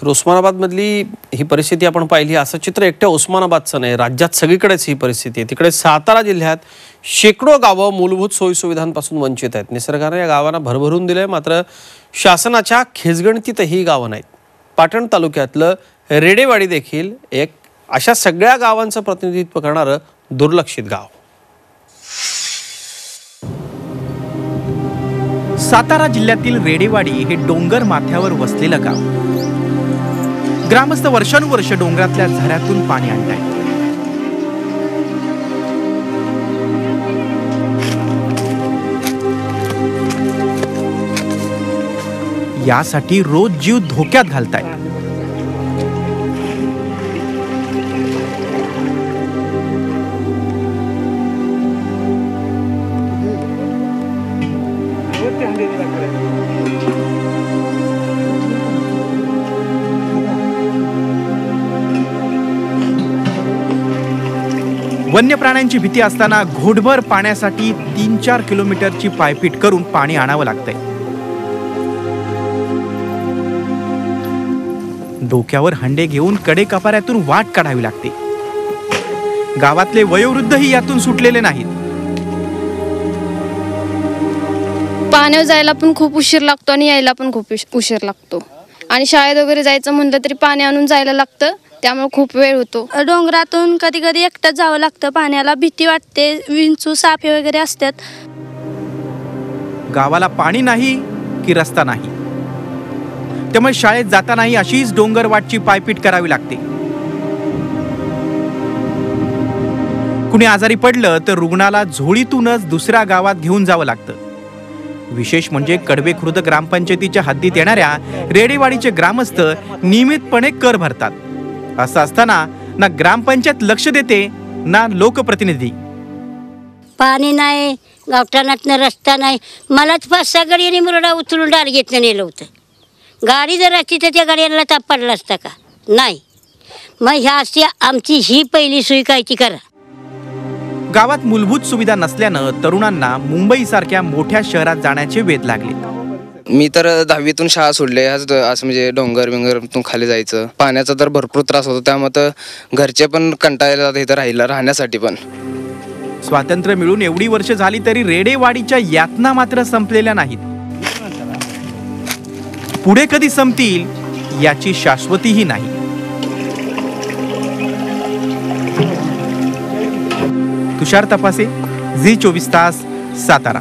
तर उस्मानाबादमधली ही परिस्थिती आपण पाहिली. असं चित्र एकट्या उस्मानाबादचं नाही राज्यात सगळीकडेच ही परिस्थिती आहे. तिकडे सातारा जिल्ह्यात शेकडो गावं मूलभूत सोयीसुविधांपासून वंचित आहेत. निसर्गानं या गावांना भरभरून दिलं आहे मात्र शासनाच्या खेचगणतीतही ही गावं नाहीत. पाटण तालुक्यातलं रेडेवाडी देखील एक अशा सगळ्या गावांचं प्रतिनिधित्व करणारं दुर्लक्षित गाव. सातारा जिल्ह्यातील रेडेवाडी हे डोंगर माथ्यावर वसलेलं गाव. ग्रामस्थ वर्षानुवर्ष डोंगरातल्या झऱ्यातून पाणी आणतायत. यासाठी रोज जीव धोक्यात घालतायत. वन्य प्राण्यांची भीती असताना घोटभर पाण्यासाठी तीन चार किलोमीटरची पायपीट करून पाणी आणावं लागतंय. डोक्यावर हंडे घेऊन कडे कपाऱ्यातून वाट काढावी लागते. गावातले वयोवृद्धही यातून सुटलेले नाहीत. पाण्यावर जायला पण खूप उशीर लागतो आणि यायला पण खूप उश- उशीर लागतो. आणि शाळेत वगैरे जायचं म्हणलं तरी पाणी आणून जायला लागतं. त्यामुळे खूप वेळ होतो. डोंगरातून कधी कधी एकटंच जावं लागतं पाण्याला भीती वाटते विंचू सापे वगैरे असतात. गावाला पाणी नाही की रस्ता नाही? त्यामुळे शाळेत जातानाही अशीच डोंगर वाटची पायपीट करावी लागते. कुणी आजारी पडलं तर रुग्णाला झोळीतूनच दुसऱ्या गावात घेऊन जावं लागतं. विशेष म्हणजे कडवे खुर्द ग्रामपंचायतीच्या हद्दीत येणाऱ्या रेडेवाडीचे ग्रामस्थ नियमितपणे कर भरतात. असं असताना ना ग्रामपंचायत लक्ष देते ना लोकप्रतिनिधी. पाणी नाही गावठाणातनं रस्ता नाही. मलाच पाच सहा गाडीने मुरडा उचलून डारगेतनं नेलं होतं. गाडी जर असती तर त्या गाडीला ताप पडला असता का? नाही. मग ह्या अशी आमची ही पहिली सोय कायची करा. गावात मूलभूत सुविधा नसल्यानं तरुणांना मुंबईसारख्या मोठ्या शहरात जाण्याचे वेध लागले. मी तर दहावीतून शाळा सोडले ह्याच असं म्हणजे डोंगर बिंगरतून खाली जायचं. पाण्याचा तर भरपूर त्रास होतो. त्यामुळे घरचे पण कंटाळले जात इथं राहिला राहण्यासाठी पण. स्वातंत्र्य मिळून एवढी वर्ष झाली तरी रेडेवाडीच्या यातना मात्र संपलेल्या नाहीत. पुढे कधी संपतील याची शाश्वतीही नाही. तुषार तपासे झी चोवीस तास सातारा.